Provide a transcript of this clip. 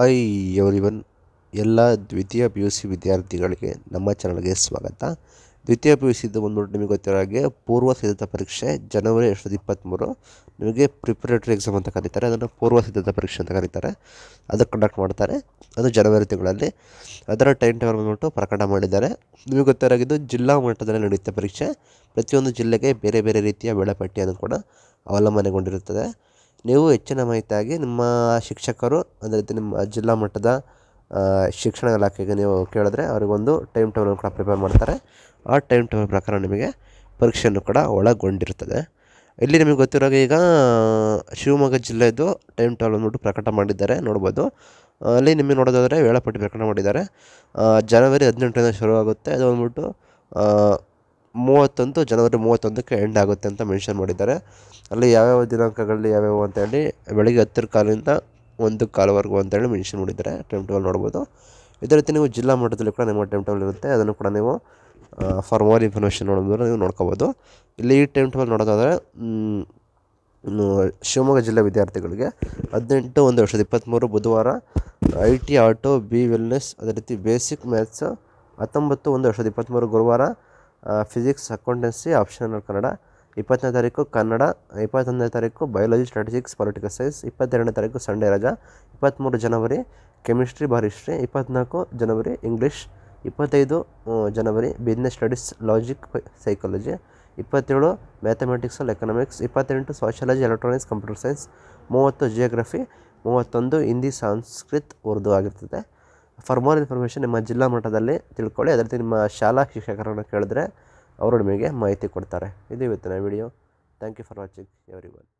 I everyone ಎಲ್ಲ ದ್ವಿತೀಯ P U C ವಿದ್ಯಾರ್ಥಿಗಳಿಗೆ ನಮ್ಮ ಚಾನಲ್ಗೆ ಸ್ವಾಗತ. ದ್ವಿತೀಯ ಪಿ ಯು ಸಿದ್ದು ಒಂದು ನಿಮಗೆ ಗೊತ್ತಿರೋ ಹಾಗೆ ಪೂರ್ವ ಸಿದ್ಧತಾ ಪರೀಕ್ಷೆ ಜನವರಿ ಎರಡು ಸಾವಿರದ ಇಪ್ಪತ್ತ್ಮೂರು. ನಿಮಗೆ ಪ್ರಿಪರೇಟರಿ ಎಕ್ಸಾಮ್ ಅಂತ ಕರೀತಾರೆ. ಅದನ್ನು ಪೂರ್ವ ಸಿದ್ಧತಾ ಪರೀಕ್ಷೆ ಅಂತ ಕರೀತಾರೆ. ಅದು ಕಂಡಕ್ಟ್ ಮಾಡ್ತಾರೆ. ಅದು ಜನವರಿ ತಿಂಗಳಲ್ಲಿ. ಅದರ ಟೈಮ್ ಟೇಬಲ್ ಬಂದ್ಬಿಟ್ಟು ಪ್ರಕಟ ಮಾಡಿದ್ದಾರೆ. ನಿಮಗೆ ಗೊತ್ತಿರಾಗಿದ್ದು ಜಿಲ್ಲಾ ಮಟ್ಟದಲ್ಲಿ ನಡೆಯುತ್ತೆ ಪರೀಕ್ಷೆ. ಪ್ರತಿಯೊಂದು ಜಿಲ್ಲೆಗೆ ಬೇರೆ ಬೇರೆ ರೀತಿಯ ವೇಳಾಪಟ್ಟಿಯನ್ನು ಕೂಡ ಅವಲಂಬನೆಗೊಂಡಿರುತ್ತದೆ. ನೀವು ಹೆಚ್ಚಿನ ಮಾಹಿತಿಯಾಗಿ ನಿಮ್ಮ ಶಿಕ್ಷಕರು ಅದೇ ರೀತಿ ನಿಮ್ಮ ಜಿಲ್ಲಾ ಮಟ್ಟದ ಶಿಕ್ಷಣ ಇಲಾಖೆಗೆ ನೀವು ಕೇಳಿದ್ರೆ ಅವರಿಗೊಂದು ಟೈಮ್ ಟೇಬಲ್ ಕೂಡ ಪ್ರಿಪೇರ್ ಮಾಡ್ತಾರೆ. ಆ ಟೈಮ್ ಟೇಬಲ್ ಪ್ರಕಾರ ನಿಮಗೆ ಪರೀಕ್ಷೆಯನ್ನು ಕೂಡ ಒಳಗೊಂಡಿರ್ತದೆ ಇಲ್ಲಿ ನಿಮಗೆ ಗೊತ್ತಿರೋ ಈಗ, ಶಿವಮೊಗ್ಗ ಜಿಲ್ಲೆದು ಟೈಮ್ ಟೇಬಲ್ ಅಂದ್ಬಿಟ್ಟು ಪ್ರಕಟ ಮಾಡಿದ್ದಾರೆ, ನೋಡ್ಬೋದು. ಅಲ್ಲಿ ನಿಮಗೆ ನೋಡೋದಾದರೆ ವೇಳಾಪಟ್ಟಿ ಪ್ರಕಟ ಮಾಡಿದ್ದಾರೆ. ಜನವರಿ ಹದಿನೆಂಟರಿಂದ ಶುರುವಾಗುತ್ತೆ. ಅದು ಬಂದ್ಬಿಟ್ಟು ಮೂವತ್ತೊಂದು, ಜನವರಿ ಮೂವತ್ತೊಂದಕ್ಕೆ ಎಂಡ್ ಆಗುತ್ತೆ ಅಂತ ಮೆನ್ಷನ್ ಮಾಡಿದ್ದಾರೆ. ಅಲ್ಲಿ ಯಾವ್ಯಾವ ದಿನಾಂಕಗಳಲ್ಲಿ ಯಾವ್ಯಾವ ಅಂತೇಳಿ ಬೆಳಗ್ಗೆ ಹತ್ತರ ಕಾಲಿಂದ ಒಂದು ಕಾಲವರೆಗೂ ಅಂತೇಳಿ ಮೆನ್ಷನ್ ಮಾಡಿದ್ದಾರೆ. ಟೈಮ್ ಟೇಬಲ್ ನೋಡ್ಬೋದು. ಇದೇ ರೀತಿ ನೀವು ಜಿಲ್ಲಾ ಮಟ್ಟದಲ್ಲಿ ಕೂಡ ನಿಮ್ಮ ಟೈಮ್ ಟೇಬಲ್ ಇರುತ್ತೆ. ಅದನ್ನು ಕೂಡ ನೀವು ಫಾರ್ ಮೋರ್ ಇನ್ಫಾರ್ಮೇಷನ್ ನೋಡಿದ್ರೆ ನೀವು ನೋಡ್ಕೋಬೋದು. ಇಲ್ಲಿ ಈ ಟೈಮ್ ಟೇಬಲ್ ನೋಡೋದಾದರೆ ಶಿವಮೊಗ್ಗ ಜಿಲ್ಲೆ ವಿದ್ಯಾರ್ಥಿಗಳಿಗೆ ಹದಿನೆಂಟು, ಒಂದು ವರ್ಷದ ಇಪ್ಪತ್ತ್ಮೂರು ಬುಧವಾರ, I T, auto, B wellness ಅದೇ ರೀತಿ ಬೇಸಿಕ್ ಮ್ಯಾಥ್ಸ್ ಹತ್ತೊಂಬತ್ತು, ಒಂದು ವರ್ಷದ ಇಪ್ಪತ್ತ್ಮೂರು ಗುರುವಾರ ಫಿಸಿಕ್ಸ್ ಅಕೌಂಟೆನ್ಸಿ ಆಪ್ಷನಲ್ ಕನ್ನಡ, ಇಪ್ಪತ್ತನೇ ತಾರೀಕು ಕನ್ನಡ, ಇಪ್ಪತ್ತೊಂದನೇ ತಾರೀಕು ಬಯಾಲಜಿ ಸ್ಟ್ರಾಟಜಿಕ್ಸ್ ಪೊಲಿಟಿಕಲ್ ಸೈನ್ಸ್ ಇಪ್ಪತ್ತೆರಡನೇ ತಾರೀಕು ಸಂಡೇ ರಜಾ, ಇಪ್ಪತ್ತ್ಮೂರು ಜನವರಿ ಕೆಮಿಸ್ಟ್ರಿ ಬಾರ್ ಹಿಸ್ಟ್ರಿ ಇಪ್ಪತ್ತ್ನಾಲ್ಕು ಜನವರಿ ಇಂಗ್ಲೀಷ್ ಇಪ್ಪತ್ತೈದು ಜನವರಿ ಬಿಸ್ನೆಸ್ ಸ್ಟಡೀಸ್ ಲಾಜಿಕ್ ಸೈಕಾಲಜಿ ಇಪ್ಪತ್ತೇಳು ಮ್ಯಾಥಮೆಟಿಕ್ಸಲ್ ಎಕನಾಮಿಕ್ಸ್ ಇಪ್ಪತ್ತೆಂಟು ಸೋಷಿಯಾಲಜಿ ಎಲೆಕ್ಟ್ರಾನಿಕ್ಸ್ ಕಂಪ್ಯೂಟರ್ ಸೈನ್ಸ್ ಮೂವತ್ತು ಜಿಯೋಗ್ರಫಿ ಮೂವತ್ತೊಂದು ಹಿಂದಿ, ಸಂಸ್ಕೃತ್, ಉರ್ದು ಆಗಿರ್ತದೆ. ಫಾರ್ ಮೋರ್ ಇನ್ಫಾರ್ಮೇಷನ್ ನಿಮ್ಮ ಜಿಲ್ಲಾ ಮಟ್ಟದಲ್ಲಿ ತಿಳ್ಕೊಳ್ಳಿ. ಅದೇ ನಿಮ್ಮ ಶಾಲಾ ಶಿಕ್ಷಕರನ್ನು ಕೇಳಿದ್ರೆ ಅವರು ನಿಮಗೆ ಮಾಹಿತಿ ಕೊಡ್ತಾರೆ. ಇದು ಇವತ್ತಿನ video thank you for watching everyone